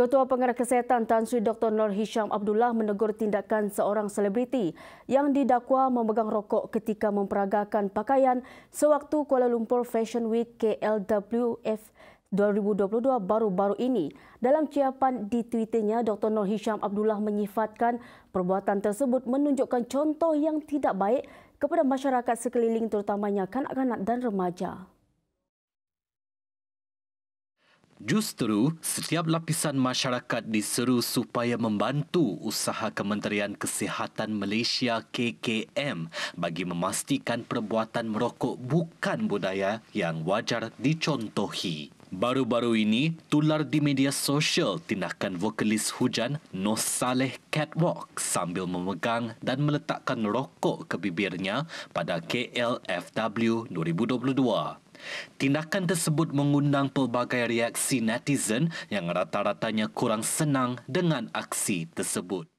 Ketua Pengarah Kesihatan Tan Sri Dr. Nur Hisham Abdullah menegur tindakan seorang selebriti yang didakwa memegang rokok ketika memperagakan pakaian sewaktu Kuala Lumpur Fashion Week KLWF 2022 baru-baru ini. Dalam ciapan di Twitternya, Dr. Nur Hisham Abdullah menyifatkan perbuatan tersebut menunjukkan contoh yang tidak baik kepada masyarakat sekeliling terutamanya kanak-kanak dan remaja. Justru, setiap lapisan masyarakat diseru supaya membantu usaha Kementerian Kesihatan Malaysia KKM bagi memastikan perbuatan merokok bukan budaya yang wajar dicontohi. Baru-baru ini, tular di media sosial tindakan vokalis hujan Nos Saleh Catwalk sambil memegang dan meletakkan rokok ke bibirnya pada KLFW 2022. Tindakan tersebut mengundang pelbagai reaksi netizen yang rata-ratanya kurang senang dengan aksi tersebut.